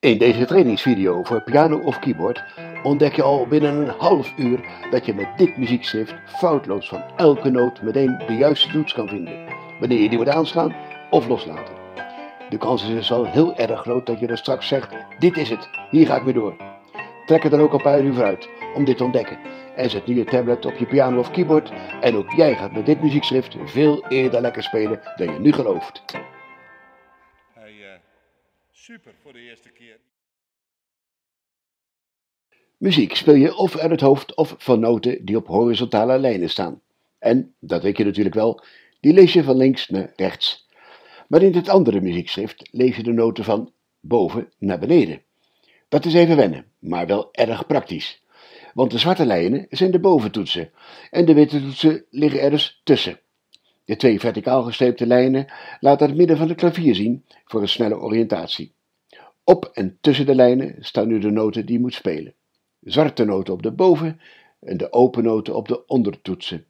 In deze trainingsvideo voor piano of keyboard ontdek je al binnen een half uur dat je met dit muziekschrift foutloos van elke noot meteen de juiste toets kan vinden, wanneer je die moet aanslaan of loslaten. De kans is dus al heel erg groot dat je er straks zegt, dit is het, hier ga ik weer door. Trek er dan ook een paar uur vooruit om dit te ontdekken en zet nu je tablet op je piano of keyboard en ook jij gaat met dit muziekschrift veel eerder lekker spelen dan je nu gelooft. Super voor de eerste keer. Muziek speel je of uit het hoofd of van noten die op horizontale lijnen staan. En, dat weet je natuurlijk wel, die lees je van links naar rechts. Maar in dit andere muziekschrift lees je de noten van boven naar beneden. Dat is even wennen, maar wel erg praktisch. Want de zwarte lijnen zijn de boventoetsen en de witte toetsen liggen er dus tussen. De twee verticaal gestreepte lijnen laten het midden van het klavier zien voor een snelle oriëntatie. Op en tussen de lijnen staan nu de noten die je moet spelen. Zwarte noten op de boven- en de open noten op de ondertoetsen.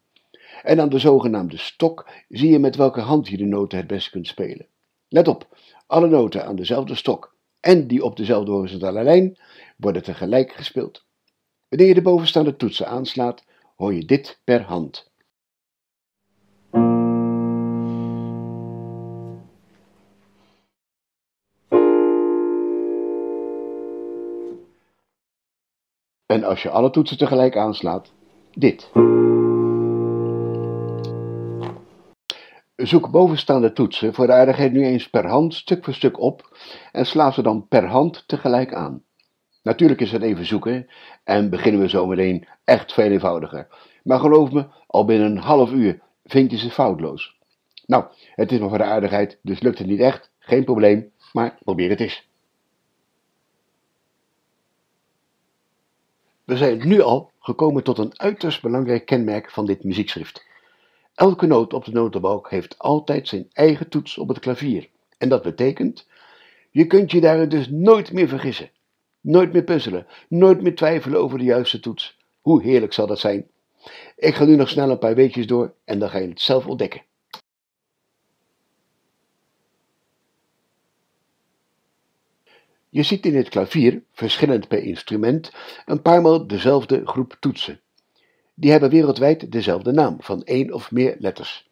En aan de zogenaamde stok zie je met welke hand je de noten het best kunt spelen. Let op, alle noten aan dezelfde stok en die op dezelfde horizontale lijn worden tegelijk gespeeld. Wanneer je de bovenstaande toetsen aanslaat, hoor je dit per hand. En als je alle toetsen tegelijk aanslaat, dit. Zoek bovenstaande toetsen voor de aardigheid nu eens per hand stuk voor stuk op en sla ze dan per hand tegelijk aan. Natuurlijk is het even zoeken en beginnen we zo meteen echt veel eenvoudiger. Maar geloof me, al binnen een half uur vind je ze foutloos. Nou, het is maar voor de aardigheid, dus lukt het niet echt, geen probleem, maar probeer het eens. We zijn nu al gekomen tot een uiterst belangrijk kenmerk van dit muziekschrift. Elke noot op de notenbalk heeft altijd zijn eigen toets op het klavier. En dat betekent, je kunt je daarin dus nooit meer vergissen. Nooit meer puzzelen, nooit meer twijfelen over de juiste toets. Hoe heerlijk zal dat zijn? Ik ga nu nog snel een paar weetjes door en dan ga je het zelf ontdekken. Je ziet in het klavier, verschillend per instrument, een paar maal dezelfde groep toetsen. Die hebben wereldwijd dezelfde naam, van één of meer letters.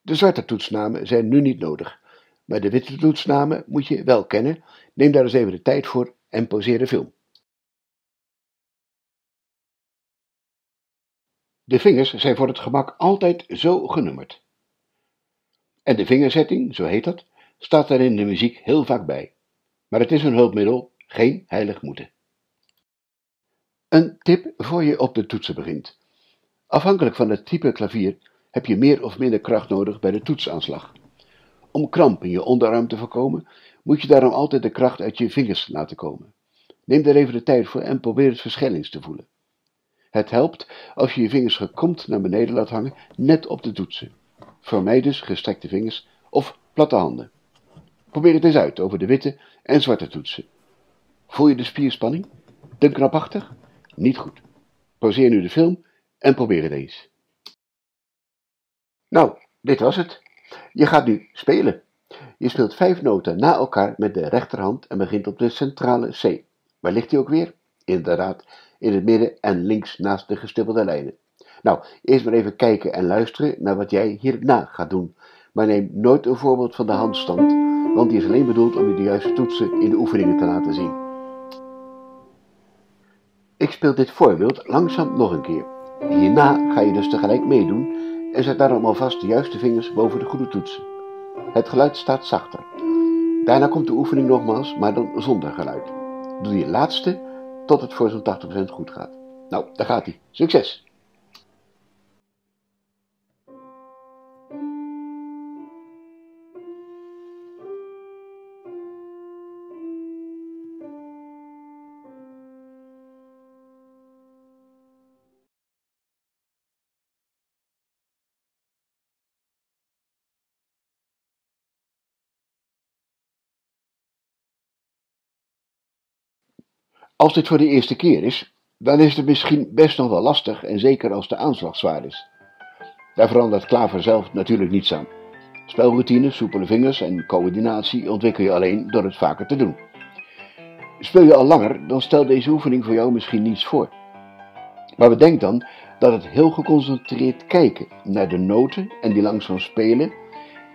De zwarte toetsnamen zijn nu niet nodig, maar de witte toetsnamen moet je wel kennen. Neem daar eens even de tijd voor en pauzeer de film. De vingers zijn voor het gemak altijd zo genummerd. En de vingerzetting, zo heet dat, staat er in de muziek heel vaak bij. Maar het is een hulpmiddel, geen heilig moeten. Een tip voor je op de toetsen begint. Afhankelijk van het type klavier heb je meer of minder kracht nodig bij de toetsaanslag. Om kramp in je onderarm te voorkomen, moet je daarom altijd de kracht uit je vingers laten komen. Neem daar even de tijd voor en probeer het verschil eens te voelen. Het helpt als je je vingers gekromd naar beneden laat hangen, net op de toetsen. Vermijd dus gestrekte vingers of platte handen. Probeer het eens uit over de witte en zwarte toetsen. Voel je de spierspanning? Te knapachtig? Niet goed. Pauzeer nu de film en probeer het eens. Nou, dit was het. Je gaat nu spelen. Je speelt vijf noten na elkaar met de rechterhand en begint op de centrale C. Waar ligt die ook weer? Inderdaad, in het midden en links naast de gestippelde lijnen. Nou, eerst maar even kijken en luisteren naar wat jij hierna gaat doen. Maar neem nooit een voorbeeld van de handstand, want die is alleen bedoeld om je de juiste toetsen in de oefeningen te laten zien. Ik speel dit voorbeeld langzaam nog een keer. Hierna ga je dus tegelijk meedoen en zet daarom alvast de juiste vingers boven de goede toetsen. Het geluid staat zachter. Daarna komt de oefening nogmaals, maar dan zonder geluid. Doe die laatste tot het voor zo'n 80% goed gaat. Nou, daar gaat hij. Succes! Als dit voor de eerste keer is, dan is het misschien best nog wel lastig en zeker als de aanslag zwaar is. Daar verandert klaver zelf natuurlijk niets aan. Spelroutine, soepele vingers en coördinatie ontwikkel je alleen door het vaker te doen. Speel je al langer, dan stelt deze oefening voor jou misschien niets voor. Maar bedenk dan dat het heel geconcentreerd kijken naar de noten en die langzaam spelen,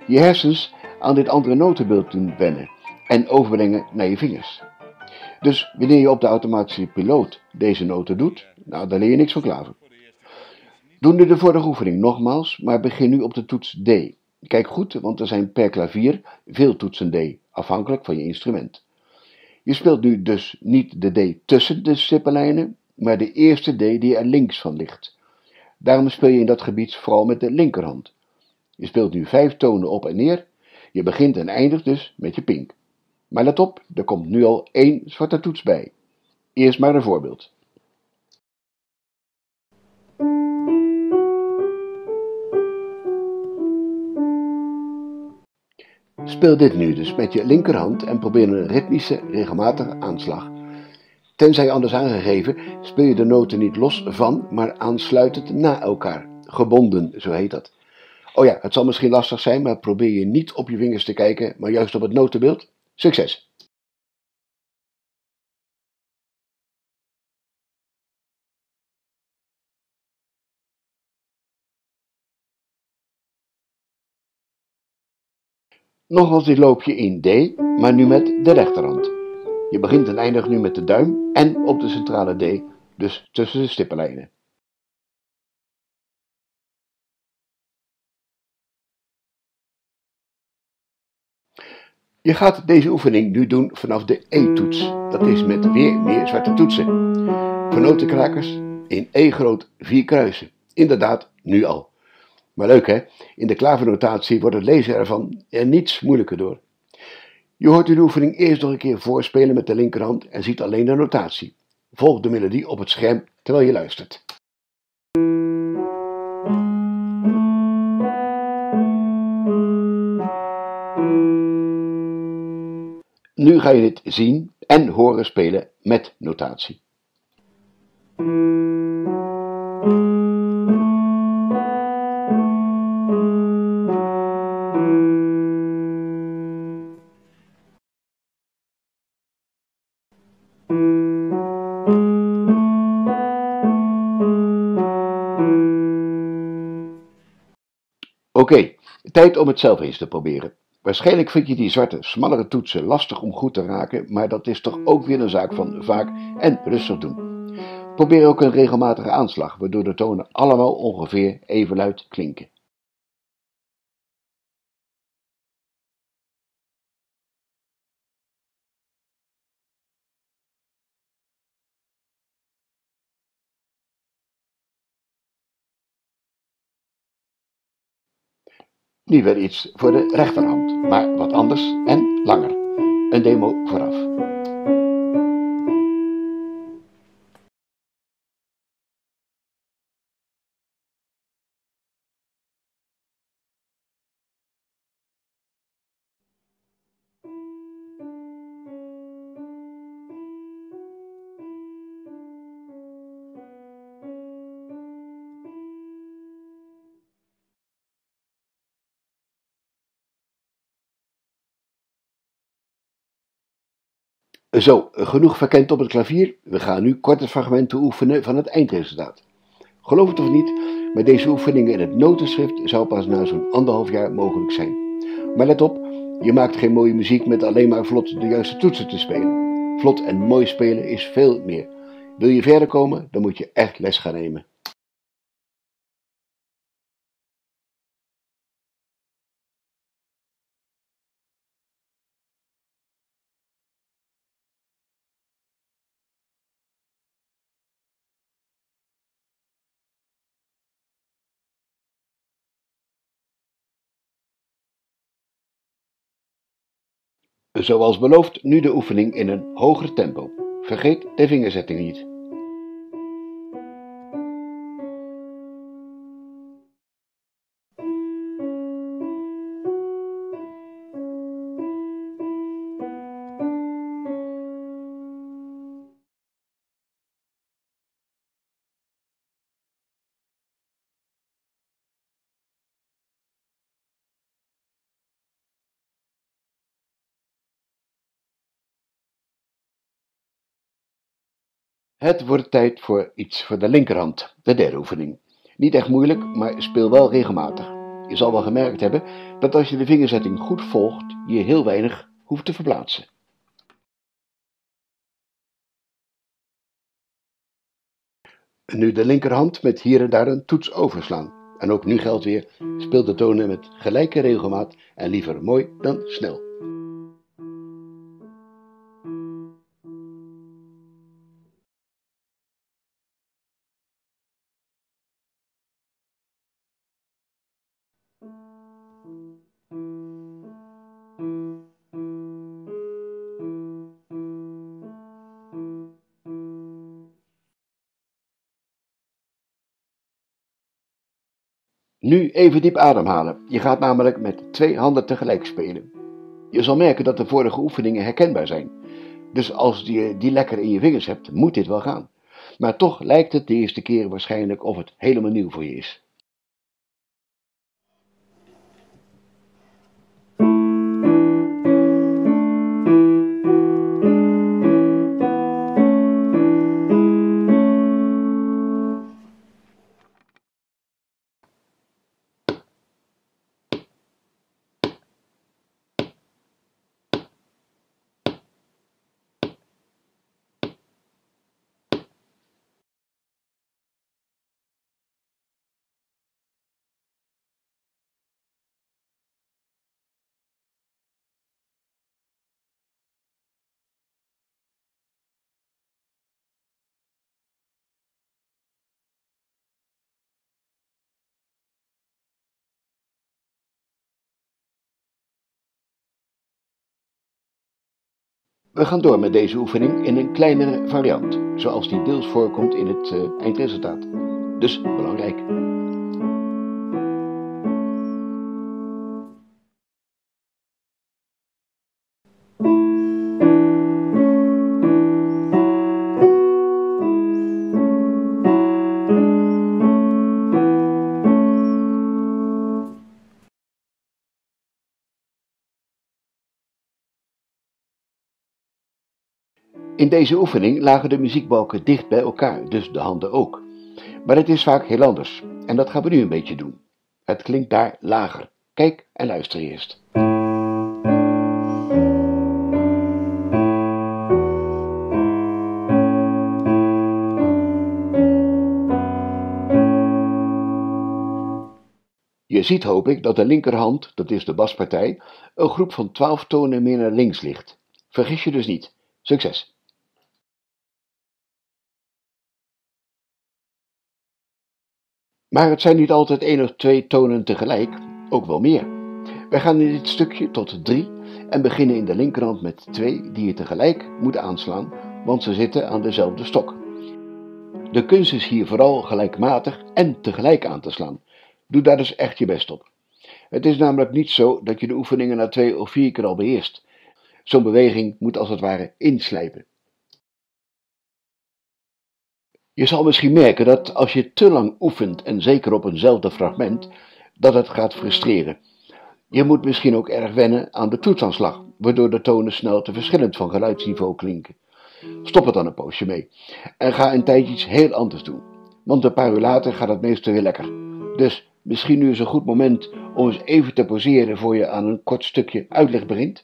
je hersens aan dit andere notenbeeld doen wennen en overbrengen naar je vingers. Dus wanneer je op de automatische piloot deze noten doet, nou, dan leer je niks van klaver. Doe nu de vorige oefening nogmaals, maar begin nu op de toets D. Kijk goed, want er zijn per klavier veel toetsen D, afhankelijk van je instrument. Je speelt nu dus niet de D tussen de stippenlijnen, maar de eerste D die er links van ligt. Daarom speel je in dat gebied vooral met de linkerhand. Je speelt nu vijf tonen op en neer. Je begint en eindigt dus met je pink. Maar let op, er komt nu al één zwarte toets bij. Eerst maar een voorbeeld. Speel dit nu dus met je linkerhand en probeer een ritmische, regelmatige aanslag. Tenzij anders aangegeven, speel je de noten niet los van, maar aansluitend na elkaar. Gebonden, zo heet dat. Oh ja, het zal misschien lastig zijn, maar probeer je niet op je vingers te kijken, maar juist op het notenbeeld. Succes! Nogmaals dit loopje in D, maar nu met de rechterhand. Je begint en eindigt nu met de duim en op de centrale D, dus tussen de stippenlijnen. Je gaat deze oefening nu doen vanaf de E-toets. Dat is met weer meer zwarte toetsen. Voor notenkrakers in E groot vier kruisen. Inderdaad, nu al. Maar leuk hè, in de klavernotatie wordt het lezen ervan er niets moeilijker door. Je hoort de oefening eerst nog een keer voorspelen met de linkerhand en ziet alleen de notatie. Volg de melodie op het scherm terwijl je luistert. Nu ga je dit zien en horen spelen met notatie. Oké, tijd om het zelf eens te proberen. Waarschijnlijk vind je die zwarte, smallere toetsen lastig om goed te raken, maar dat is toch ook weer een zaak van vaak en rustig doen. Probeer ook een regelmatige aanslag, waardoor de tonen allemaal ongeveer even luid klinken. Nu weer iets voor de rechterhand, maar wat anders en langer. Een demo vooraf. Zo, genoeg verkend op het klavier. We gaan nu korte fragmenten oefenen van het eindresultaat. Geloof het of niet, maar deze oefeningen in het notenschrift zou pas na zo'n anderhalf jaar mogelijk zijn. Maar let op, je maakt geen mooie muziek met alleen maar vlot de juiste toetsen te spelen. Vlot en mooi spelen is veel meer. Wil je verder komen, dan moet je echt les gaan nemen. Zoals beloofd, nu de oefening in een hoger tempo. Vergeet de vingerzetting niet. Het wordt tijd voor iets voor de linkerhand, de derde oefening. Niet echt moeilijk, maar speel wel regelmatig. Je zal wel gemerkt hebben dat als je de vingerzetting goed volgt, je heel weinig hoeft te verplaatsen. Nu de linkerhand met hier en daar een toets overslaan. En ook nu geldt weer, speel de tonen met gelijke regelmaat en liever mooi dan snel. Nu even diep ademhalen. Je gaat namelijk met twee handen tegelijk spelen. Je zal merken dat de vorige oefeningen herkenbaar zijn. Dus als je die lekker in je vingers hebt, moet dit wel gaan. Maar toch lijkt het de eerste keer waarschijnlijk of het helemaal nieuw voor je is. We gaan door met deze oefening in een kleinere variant, zoals die deels voorkomt in het uh, eindresultaat. Dus belangrijk. In deze oefening lagen de muziekbalken dicht bij elkaar, dus de handen ook. Maar het is vaak heel anders, en dat gaan we nu een beetje doen. Het klinkt daar lager. Kijk en luister eerst. Je ziet, hoop ik, dat de linkerhand, dat is de baspartij, een groep van twaalf tonen meer naar links ligt. Vergis je dus niet. Succes! Maar het zijn niet altijd één of twee tonen tegelijk, ook wel meer. Wij gaan in dit stukje tot drie en beginnen in de linkerhand met twee die je tegelijk moet aanslaan, want ze zitten aan dezelfde stok. De kunst is hier vooral gelijkmatig en tegelijk aan te slaan. Doe daar dus echt je best op. Het is namelijk niet zo dat je de oefeningen na twee of vier keer al beheerst. Zo'n beweging moet als het ware inslijpen. Je zal misschien merken dat als je te lang oefent en zeker op eenzelfde fragment, dat het gaat frustreren. Je moet misschien ook erg wennen aan de toetsaanslag, waardoor de tonen snel te verschillend van geluidsniveau klinken. Stop het dan een poosje mee en ga een tijdje iets heel anders doen, want een paar uur later gaat het meestal weer lekker. Dus misschien nu is een goed moment om eens even te pauzeren voor je aan een kort stukje uitleg begint.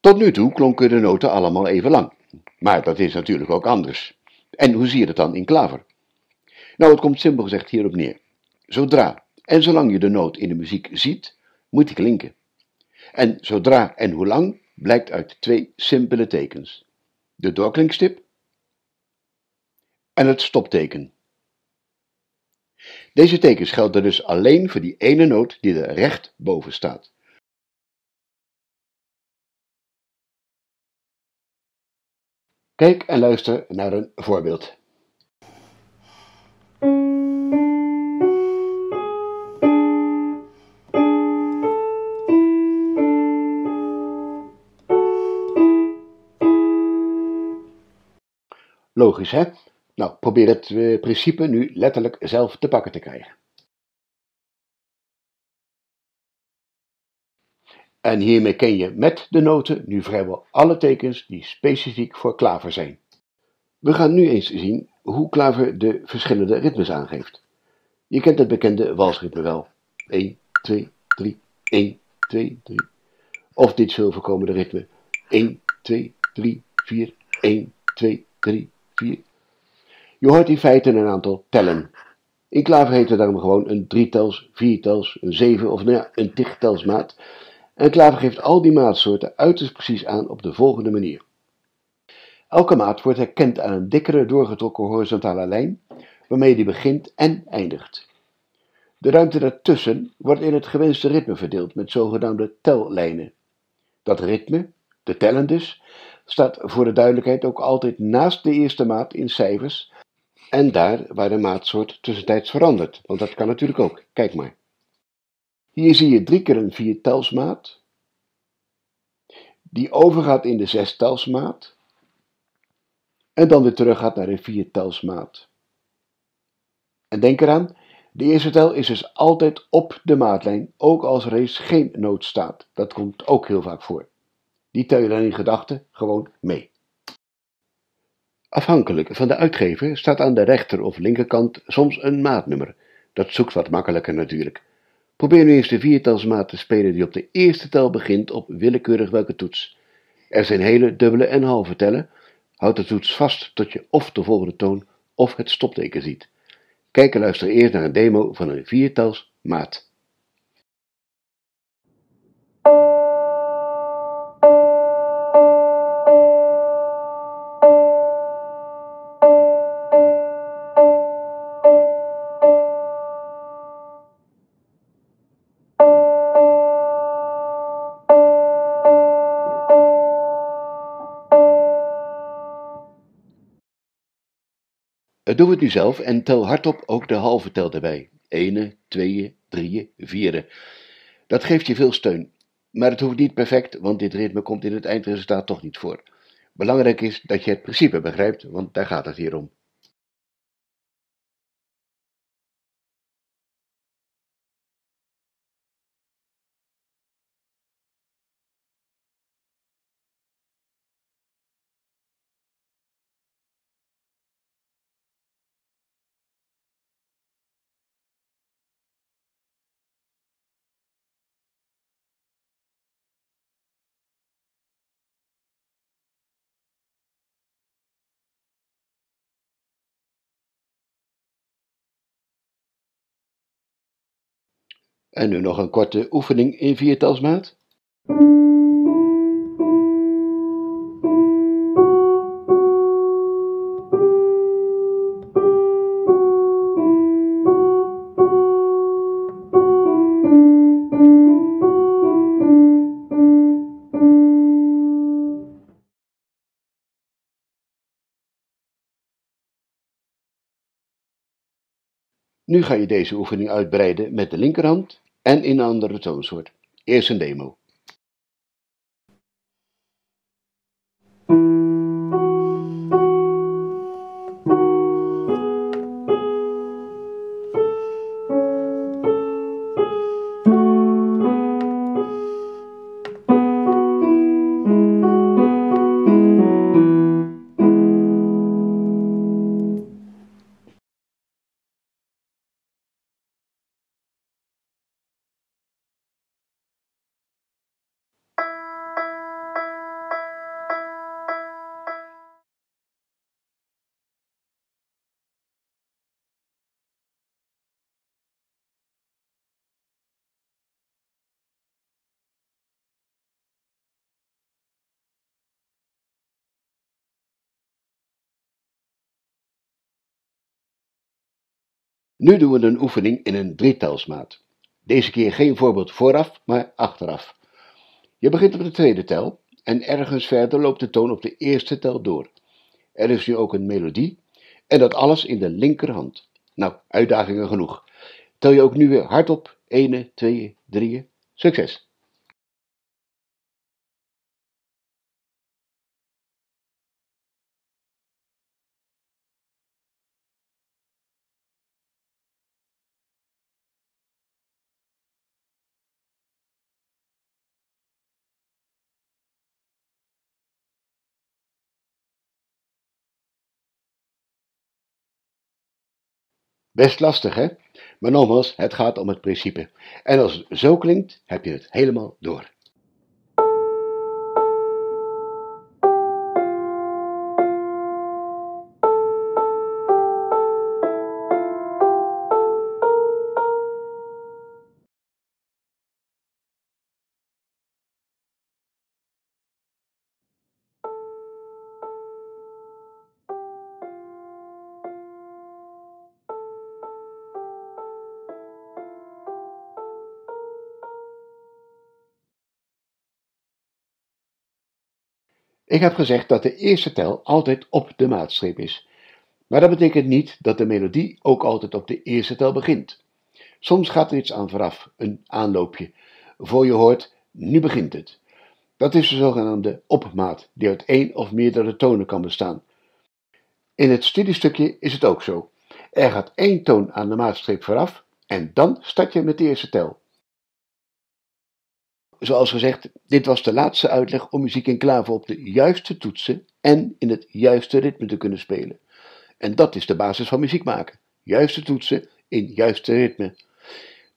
Tot nu toe klonken de noten allemaal even lang, maar dat is natuurlijk ook anders. En hoe zie je dat dan in klaver? Nou, het komt simpel gezegd hierop neer. Zodra en zolang je de noot in de muziek ziet, moet die klinken. En zodra en hoe lang blijkt uit twee simpele tekens. De doorklinkstip en het stopteken. Deze tekens gelden dus alleen voor die ene noot die er recht boven staat. Kijk en luister naar een voorbeeld. Logisch, hè? Nou, probeer het eh, principe nu letterlijk zelf te pakken te krijgen. En hiermee ken je met de noten nu vrijwel alle tekens die specifiek voor klaver zijn. We gaan nu eens zien hoe klaver de verschillende ritmes aangeeft. Je kent het bekende walsritme wel. 1, 2, 3, 1, 2, 3. Of dit veel voorkomende ritme. 1, 2, 3, 4, 1, 2, 3, 4. Je hoort in feite een aantal tellen. In klaver heet het daarom gewoon een drietels, viertels, een zeven of nou ja, een tigtelsmaat. En klaver geeft al die maatsoorten uiterst precies aan op de volgende manier. Elke maat wordt herkend aan een dikkere doorgetrokken horizontale lijn, waarmee die begint en eindigt. De ruimte daartussen wordt in het gewenste ritme verdeeld met zogenaamde tellijnen. Dat ritme, de tellen dus, staat voor de duidelijkheid ook altijd naast de eerste maat in cijfers en daar waar de maatsoort tussentijds verandert, want dat kan natuurlijk ook. Kijk maar. Hier zie je drie keer een viertelsmaat, die overgaat in de zestelsmaat en dan weer terug gaat naar een viertelsmaat. En denk eraan, de eerste tel is dus altijd op de maatlijn, ook als er eens geen noot staat. Dat komt ook heel vaak voor. Die tel je dan in gedachten gewoon mee. Afhankelijk van de uitgever staat aan de rechter of linkerkant soms een maatnummer. Dat zoekt wat makkelijker natuurlijk. Probeer nu eens de viertelsmaat te spelen die op de eerste tel begint op willekeurig welke toets. Er zijn hele, dubbele en halve tellen. Houd de toets vast tot je of de volgende toon of het stopteken ziet. Kijk en luister eerst naar een demo van een viertelsmaat. Doe het nu zelf en tel hardop ook de halve tel erbij. Ene, tweeën, drieën, vierde. Dat geeft je veel steun. Maar het hoeft niet perfect, want dit ritme komt in het eindresultaat toch niet voor. Belangrijk is dat je het principe begrijpt, want daar gaat het hier om. En nu nog een korte oefening in viertalsmaat. Nu ga je deze oefening uitbreiden met de linkerhand en in een andere toonsoort. Eerst een demo. Nu doen we een oefening in een drietelsmaat. Deze keer geen voorbeeld vooraf, maar achteraf. Je begint op de tweede tel en ergens verder loopt de toon op de eerste tel door. Er is nu ook een melodie en dat alles in de linkerhand. Nou, uitdagingen genoeg. Tel je ook nu weer hardop 1, 2, 3. Succes! Best lastig, hè? Maar nogmaals, het gaat om het principe. En als het zo klinkt, heb je het helemaal door. Ik heb gezegd dat de eerste tel altijd op de maatstreep is. Maar dat betekent niet dat de melodie ook altijd op de eerste tel begint. Soms gaat er iets aan vooraf, een aanloopje, voor je hoort, nu begint het. Dat is de zogenaamde opmaat, die uit één of meerdere tonen kan bestaan. In het studiestukje is het ook zo. Er gaat één toon aan de maatstreep vooraf en dan start je met de eerste tel zoals gezegd, dit was de laatste uitleg om muziek in klaver op de juiste toetsen en in het juiste ritme te kunnen spelen. En dat is de basis van muziek maken. Juiste toetsen in juiste ritme.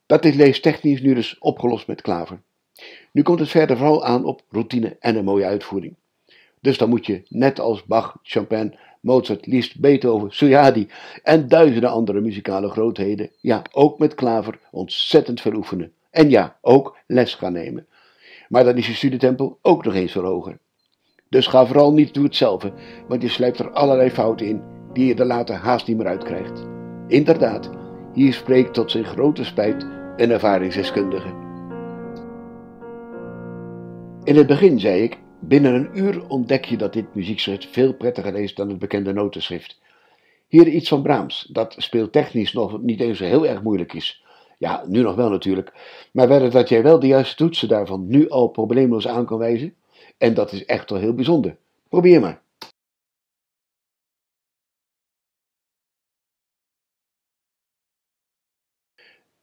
Dat is leestechnisch nu dus opgelost met klaver. Nu komt het verder vooral aan op routine en een mooie uitvoering. Dus dan moet je, net als Bach, Chopin, Mozart, Liszt, Beethoven, Suyadi en duizenden andere muzikale grootheden, ja, ook met klaver ontzettend veel oefenen. En ja, ook les gaan nemen maar dan is je studietempo ook nog eens veel hoger. Dus ga vooral niet doe het zelf, want je slijpt er allerlei fouten in die je er later haast niet meer uitkrijgt. Inderdaad, hier spreekt tot zijn grote spijt een ervaringsdeskundige. In het begin zei ik, binnen een uur ontdek je dat dit muziekschrift veel prettiger is dan het bekende notenschrift. Hier iets van Brahms, dat speeltechnisch nog niet eens heel erg moeilijk is. Ja, nu nog wel natuurlijk. Maar wel dat jij wel de juiste toetsen daarvan nu al probleemloos aan kan wijzen. En dat is echt wel heel bijzonder. Probeer maar.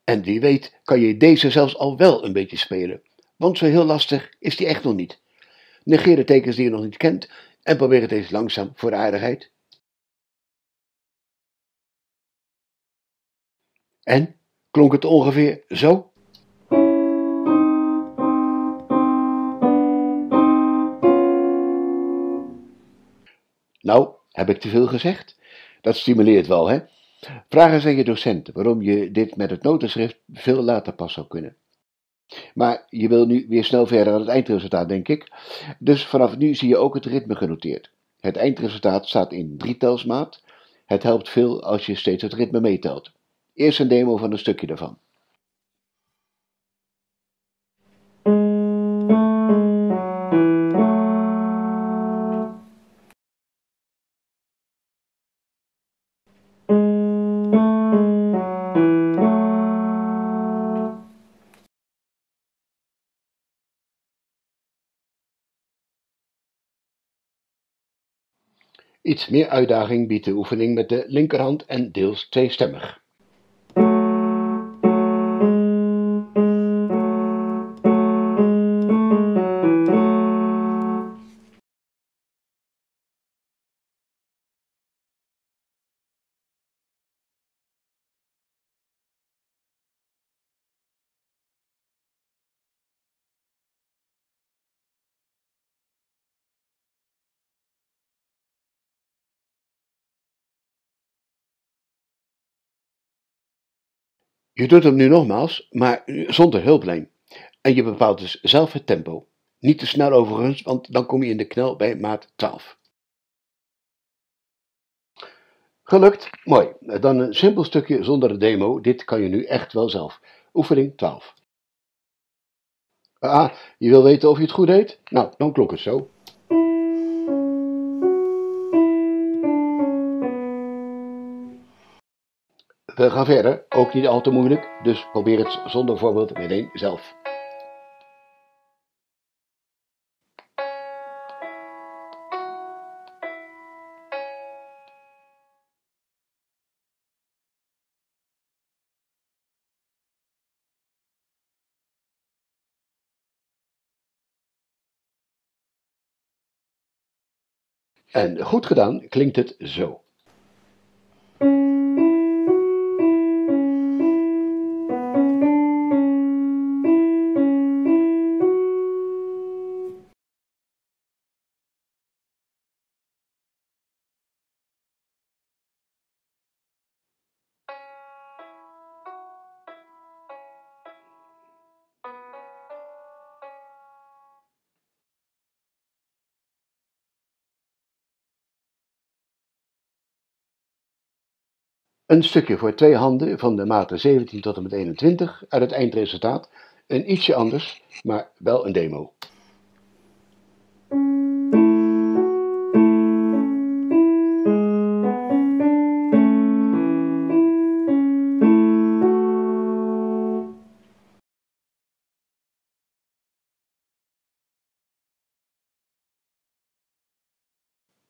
En wie weet kan je deze zelfs al wel een beetje spelen. Want zo heel lastig is die echt nog niet. Negeer de tekens die je nog niet kent en probeer het eens langzaam voor de aardigheid. En? Klonk het ongeveer zo. Nou, heb ik te veel gezegd? Dat stimuleert wel, hè? Vraag eens aan je docent waarom je dit met het notenschrift veel later pas zou kunnen. Maar je wil nu weer snel verder aan het eindresultaat, denk ik. Dus vanaf nu zie je ook het ritme genoteerd. Het eindresultaat staat in drietelsmaat. Het helpt veel als je steeds het ritme meetelt. Eerst een demo van een stukje daarvan. Iets meer uitdaging biedt de oefening met de linkerhand en deels tweestemmig. Je doet hem nu nogmaals, maar zonder hulplijn. En je bepaalt dus zelf het tempo. Niet te snel overigens, want dan kom je in de knel bij maat 12. Gelukt, mooi. Dan een simpel stukje zonder de demo. Dit kan je nu echt wel zelf. Oefening 12. Ah, je wil weten of je het goed deed? Nou, dan klonk het zo. We gaan verder, ook niet al te moeilijk, dus probeer het zonder voorbeeld meteen zelf. En goed gedaan klinkt het zo. Een stukje voor twee handen van de maten 17 tot en met 21 uit het eindresultaat. Een ietsje anders, maar wel een demo.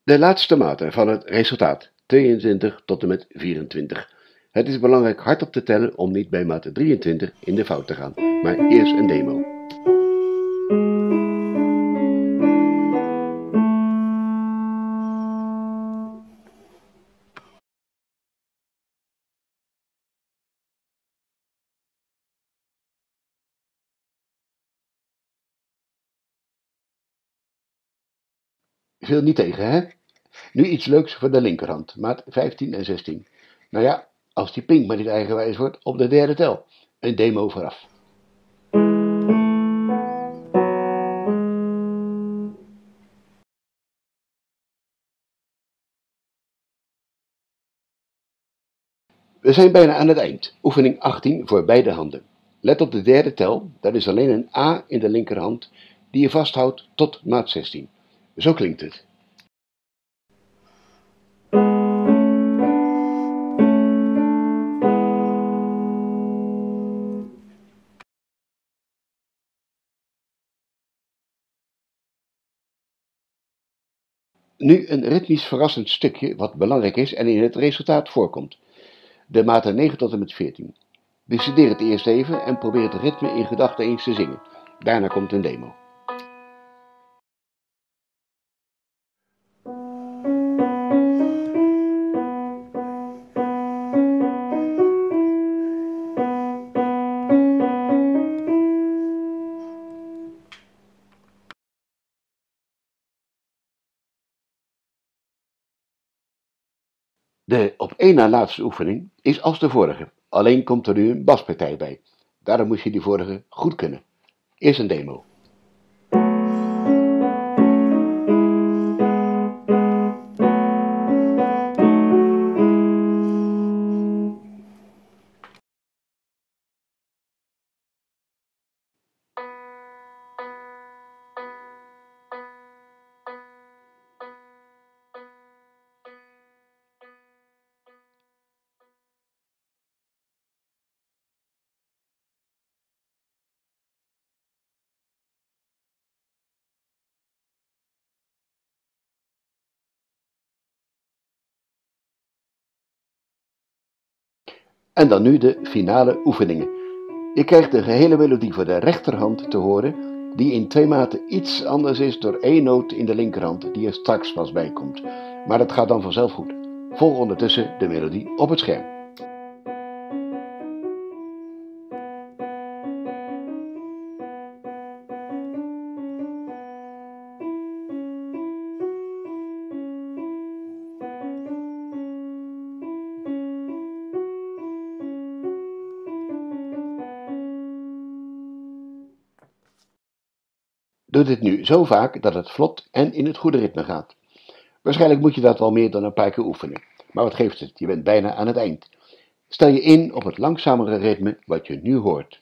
De laatste maten van het resultaat, 22 tot en met 24. Het is belangrijk hardop te tellen om niet bij maat 23 in de fout te gaan, maar eerst een demo. Veel niet tegen, hè? Nu iets leuks voor de linkerhand, maat 15 en 16. Nou ja, als die pink maar niet eigenwijs wordt op de derde tel. Een demo vooraf. We zijn bijna aan het eind. Oefening 18 voor beide handen. Let op de derde tel, dat is alleen een A in de linkerhand die je vasthoudt tot maat 16. Zo klinkt het. Nu een ritmisch verrassend stukje wat belangrijk is en in het resultaat voorkomt. De maten 9 tot en met 14. Bestudeer het eerst even en probeer het ritme in gedachten eens te zingen. Daarna komt een demo. De op één na laatste oefening is als de vorige, alleen komt er nu een baspartij bij. Daarom moet je die vorige goed kunnen. Eerst een demo. En dan nu de finale oefeningen. Je krijgt de gehele melodie voor de rechterhand te horen, die in twee maten iets anders is door één noot in de linkerhand die er straks pas bij komt. Maar dat gaat dan vanzelf goed. Volg ondertussen de melodie op het scherm. Doe dit nu zo vaak dat het vlot en in het goede ritme gaat. Waarschijnlijk moet je dat wel meer dan een paar keer oefenen. Maar wat geeft het, je bent bijna aan het eind. Stel je in op het langzamere ritme wat je nu hoort.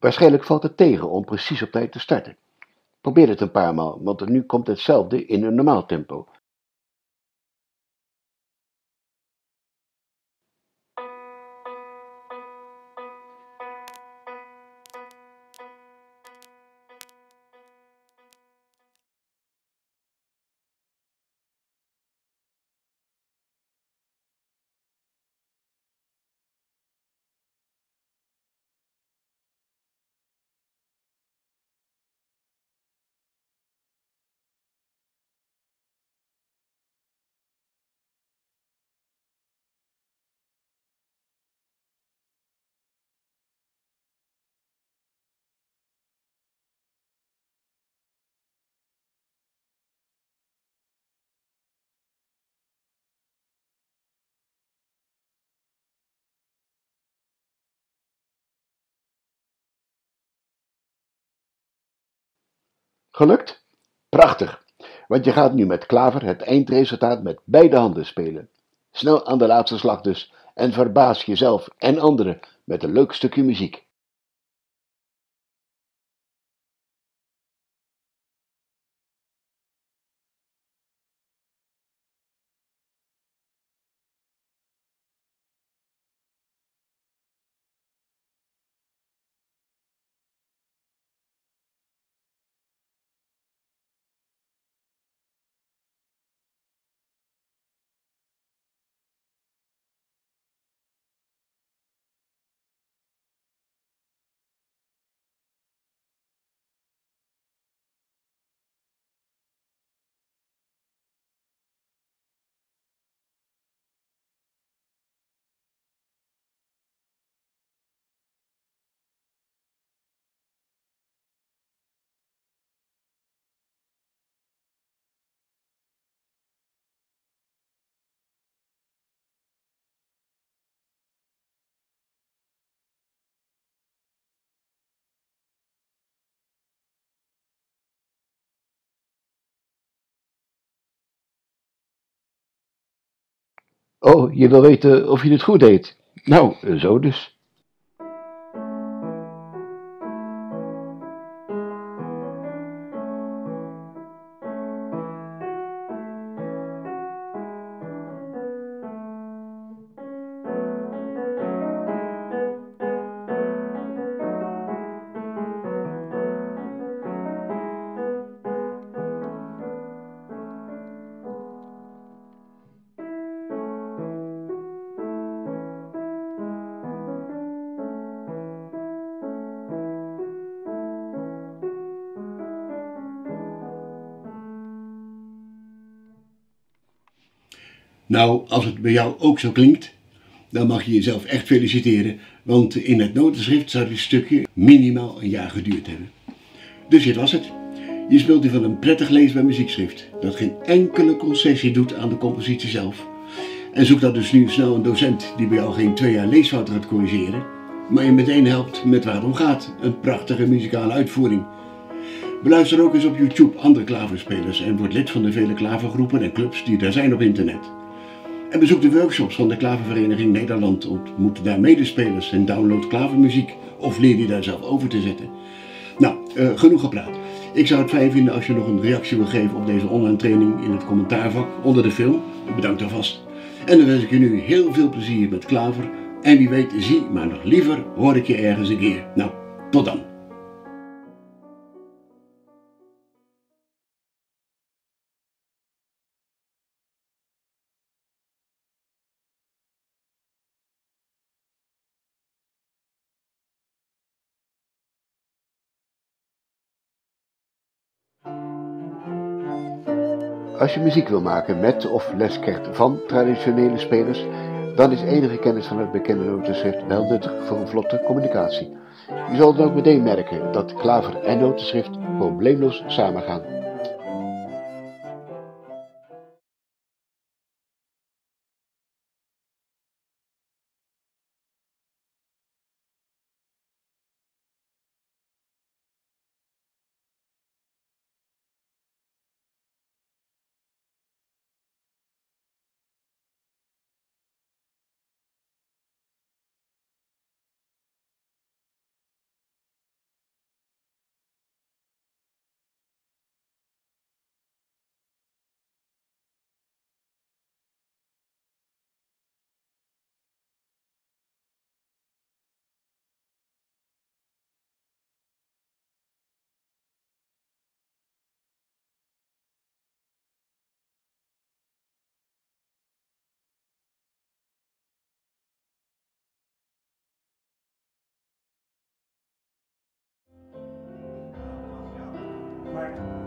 Waarschijnlijk valt het tegen om precies op tijd te starten. Probeer het een paar maal, want nu komt hetzelfde in een normaal tempo. Gelukt? Prachtig, want je gaat nu met klaver het eindresultaat met beide handen spelen. Snel aan de laatste slag dus en verbaas jezelf en anderen met een leuk stukje muziek. Oh, je wil weten of je het goed deed? Nou, zo dus. Bij jou ook zo klinkt, dan mag je jezelf echt feliciteren, want in het notenschrift zou dit stukje minimaal een jaar geduurd hebben. Dus dit was het. Je speelt van een prettig leesbaar muziekschrift, dat geen enkele concessie doet aan de compositie zelf. En zoek dan dus nu snel een docent die bij jou geen twee jaar leesfouten gaat corrigeren, maar je meteen helpt met waar het om gaat, een prachtige muzikale uitvoering. Beluister ook eens op YouTube andere klaverspelers en word lid van de vele klavergroepen en clubs die er zijn op internet. En bezoek de workshops van de Klaververeniging Nederland. Ontmoet daar medespelers en download klavermuziek of leer die daar zelf over te zetten. Nou, uh, genoeg gepraat. Ik zou het fijn vinden als je nog een reactie wil geven op deze online training in het commentaarvak onder de film. Bedankt alvast. En dan wens ik je nu heel veel plezier met klaver. En wie weet zie, maar nog liever hoor ik je ergens een keer. Nou, tot dan. Als je muziek wil maken met of les krijgt van traditionele spelers, dan is enige kennis van het bekende notenschrift wel nuttig voor een vlotte communicatie. Je zal dan ook meteen merken dat klaver en notenschrift probleemloos samengaan. Maar